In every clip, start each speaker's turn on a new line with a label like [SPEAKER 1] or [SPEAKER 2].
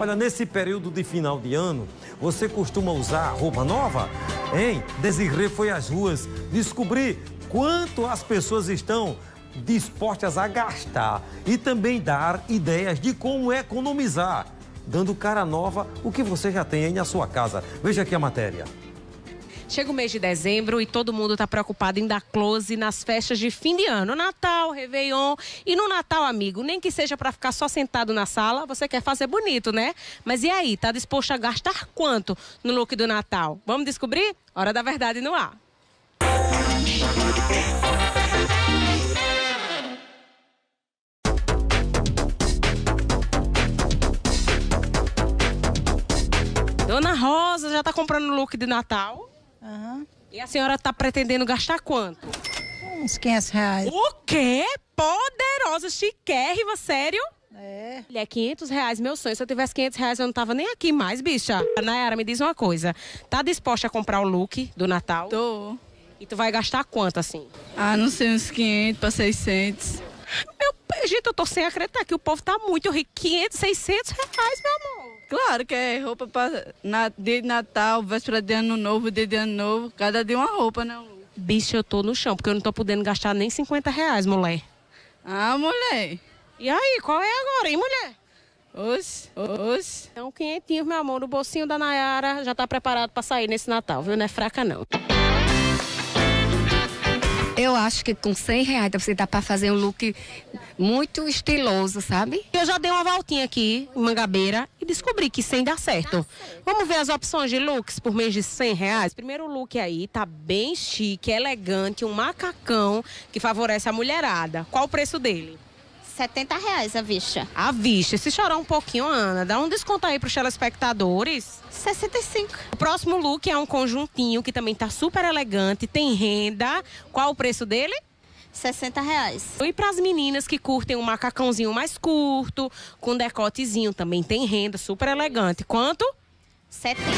[SPEAKER 1] Olha, nesse período de final de ano, você costuma usar roupa nova? Hein? Desirê foi às ruas descobrir quanto as pessoas estão dispostas a gastar e também dar ideias de como economizar, dando cara nova o que você já tem aí na sua casa. Veja aqui a matéria.
[SPEAKER 2] Chega o mês de dezembro e todo mundo está preocupado em dar close nas festas de fim de ano. Natal, Réveillon. E no Natal, amigo, nem que seja para ficar só sentado na sala, você quer fazer bonito, né? Mas e aí, tá disposto a gastar quanto no look do Natal? Vamos descobrir? Hora da verdade no ar. Dona Rosa já está comprando look de Natal?
[SPEAKER 3] Uhum.
[SPEAKER 2] E a senhora está pretendendo gastar quanto?
[SPEAKER 3] Uns 500 reais.
[SPEAKER 2] O quê? Poderosa, chiquérrima, sério?
[SPEAKER 3] É.
[SPEAKER 2] É 500 reais, meu sonho. Se eu tivesse 500 reais, eu não tava nem aqui mais, bicha. Nayara, me diz uma coisa. Tá disposta a comprar o look do Natal?
[SPEAKER 4] Tô.
[SPEAKER 2] E tu vai gastar quanto, assim?
[SPEAKER 4] Ah, não sei, uns 500 para 600.
[SPEAKER 2] Meu, gente, eu tô sem acreditar que o povo tá muito rico. 500, 600 reais, meu amor.
[SPEAKER 4] Claro que é roupa para na, de Natal, véspera de ano novo, dia de ano novo. Cada dia uma roupa, né?
[SPEAKER 2] Bicho, eu tô no chão, porque eu não tô podendo gastar nem 50 reais, mulher.
[SPEAKER 4] Ah, mulher.
[SPEAKER 2] E aí, qual é agora, hein, mulher?
[SPEAKER 4] Oxe, oxe.
[SPEAKER 2] Então, 500, meu amor, no bolsinho da Nayara, já tá preparado pra sair nesse Natal, viu? Não é fraca, não.
[SPEAKER 5] Eu acho que com 100 reais você dá para fazer um look muito estiloso, sabe?
[SPEAKER 2] Eu já dei uma voltinha aqui em Mangabeira descobri que 100 dá certo. Vamos ver as opções de looks por mês de 100 reais? Primeiro look aí tá bem chique, elegante, um macacão que favorece a mulherada. Qual o preço dele?
[SPEAKER 6] 70 reais a vista.
[SPEAKER 2] À vista. Se chorar um pouquinho, Ana, dá um desconto aí pros telespectadores.
[SPEAKER 6] 65.
[SPEAKER 2] O próximo look é um conjuntinho que também tá super elegante, tem renda. Qual o preço dele?
[SPEAKER 6] 60 reais.
[SPEAKER 2] E para as meninas que curtem um macacãozinho mais curto, com decotezinho, também tem renda, super elegante. Quanto?
[SPEAKER 6] 70.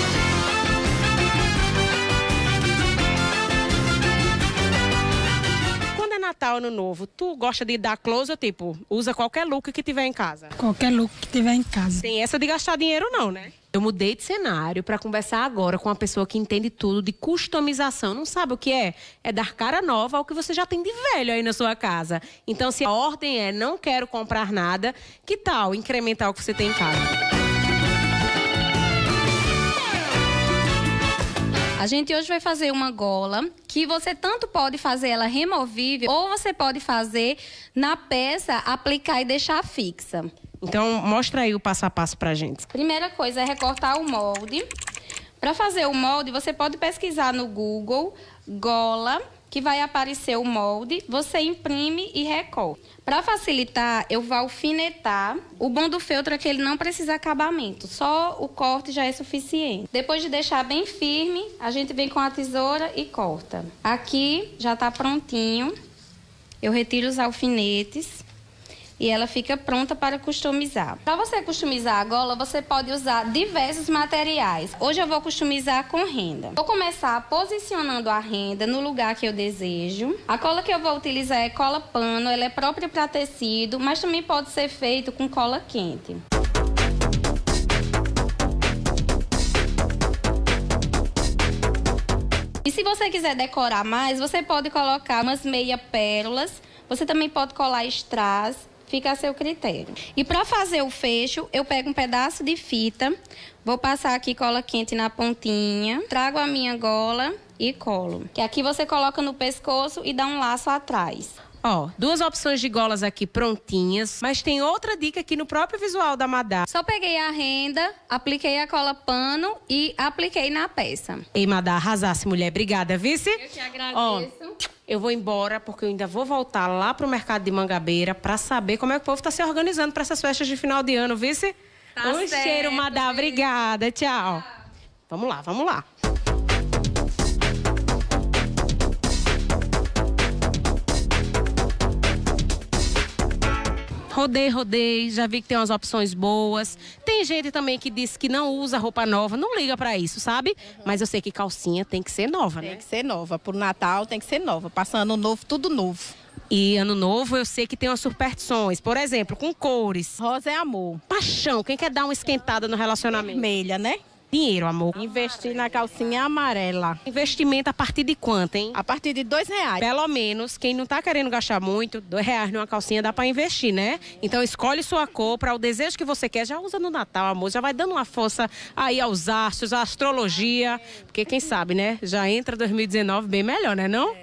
[SPEAKER 2] Quando é Natal, Ano Novo, tu gosta de dar close ou tipo, usa qualquer look que tiver em casa?
[SPEAKER 3] Qualquer look que tiver em casa.
[SPEAKER 2] Tem essa de gastar dinheiro não, né? Eu mudei de cenário para conversar agora com uma pessoa que entende tudo de customização. Não sabe o que é? É dar cara nova ao que você já tem de velho aí na sua casa. Então, se a ordem é não quero comprar nada, que tal incrementar o que você tem em casa?
[SPEAKER 7] A gente hoje vai fazer uma gola que você tanto pode fazer ela removível ou você pode fazer na peça, aplicar e deixar fixa.
[SPEAKER 2] Então, mostra aí o passo a passo pra gente.
[SPEAKER 7] Primeira coisa é recortar o molde. Para fazer o molde, você pode pesquisar no Google gola, que vai aparecer o molde, você imprime e recorta. Para facilitar, eu vou alfinetar. O bom do feltro é que ele não precisa acabamento, só o corte já é suficiente. Depois de deixar bem firme, a gente vem com a tesoura e corta. Aqui já está prontinho. Eu retiro os alfinetes e ela fica pronta para customizar. Para você customizar a gola, você pode usar diversos materiais. Hoje eu vou customizar com renda. Vou começar posicionando a renda no lugar que eu desejo. A cola que eu vou utilizar é cola pano, ela é própria para tecido, mas também pode ser feito com cola quente. E se você quiser decorar mais, você pode colocar umas meia pérolas. Você também pode colar strass fica a seu critério. E para fazer o fecho, eu pego um pedaço de fita, vou passar aqui cola quente na pontinha, trago a minha gola e colo. Que aqui você coloca no pescoço e dá um laço atrás.
[SPEAKER 2] Ó, duas opções de golas aqui prontinhas, mas tem outra dica aqui no próprio visual da Madá.
[SPEAKER 7] Só peguei a renda, apliquei a cola pano e apliquei na peça.
[SPEAKER 2] Ei, Madá, arrasasse, mulher. Obrigada, vice.
[SPEAKER 7] Eu te agradeço.
[SPEAKER 2] Ó, eu vou embora porque eu ainda vou voltar lá pro mercado de Mangabeira para saber como é que o povo tá se organizando para essas festas de final de ano, vice?
[SPEAKER 7] Tá
[SPEAKER 2] um
[SPEAKER 7] certo,
[SPEAKER 2] cheiro, Madá. Obrigada. Tchau. Vamos lá, vamos lá. Rodei, rodei, já vi que tem umas opções boas. Tem gente também que diz que não usa roupa nova, não liga pra isso, sabe? Mas eu sei que calcinha tem que ser nova,
[SPEAKER 8] Tem
[SPEAKER 2] né?
[SPEAKER 8] que ser nova. Pro Natal tem que ser nova. Passando novo, tudo novo.
[SPEAKER 2] E ano novo eu sei que tem umas superstições. Por exemplo, com cores.
[SPEAKER 8] Rosa é amor.
[SPEAKER 2] Paixão. Quem quer dar uma esquentada no relacionamento?
[SPEAKER 8] Vermelha, né?
[SPEAKER 2] Dinheiro, amor.
[SPEAKER 8] Investir na calcinha amarela.
[SPEAKER 2] Investimento a partir de quanto, hein?
[SPEAKER 8] A partir de dois reais.
[SPEAKER 2] Pelo menos, quem não tá querendo gastar muito, dois reais numa calcinha dá para investir, né? Então escolhe sua cor para o desejo que você quer, já usa no Natal, amor, já vai dando uma força aí aos astros, à astrologia, porque quem sabe, né? Já entra 2019 bem melhor, né não?